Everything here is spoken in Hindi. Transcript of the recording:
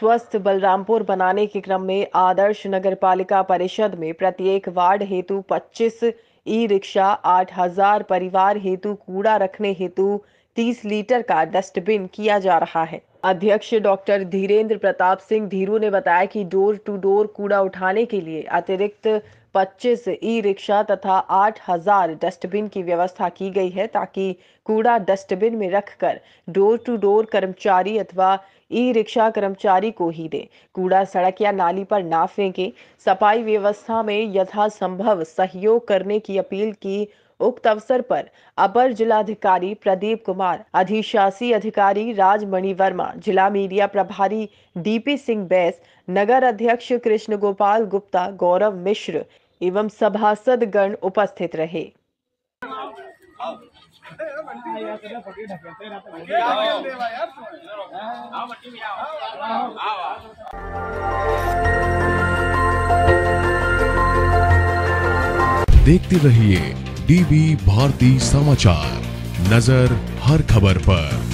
स्वस्थ बलरामपुर बनाने के क्रम में आदर्श नगर पालिका परिषद में प्रत्येक वार्ड हेतु 25 ई रिक्शा 8000 परिवार हेतु कूड़ा रखने हेतु 30 लीटर का डस्टबिन किया जा रहा है। अध्यक्ष डॉक्टर धीरेन्द्र प्रताप सिंह धीरू ने बताया कि डोर टू डोर कूड़ा उठाने के लिए अतिरिक्त 25 ई रिक्शा तथा 8000 डस्टबिन की व्यवस्था की गई है ताकि कूड़ा डस्टबिन में रखकर डोर टू डोर कर्मचारी अथवा ई रिक्शा कर्मचारी को ही दे। कूड़ा सड़क या नाली पर ना फेंके। सफ़ाई व्यवस्था में यथासंभव सहयोग करने की अपील की उक्त अवसर पर अपर जिलाधिकारी प्रदीप कुमार, अधिशासी अधिकारी राजमणि वर्मा जिला मीडिया प्रभारी डीपी सिंह बैस, नगर अध्यक्ष कृष्ण गोपाल गुप्ता, गौरव मिश्र एवं सभासद गण उपस्थित रहे। देखते रहिए डीबी भारती समाचार, नज़र हर खबर पर।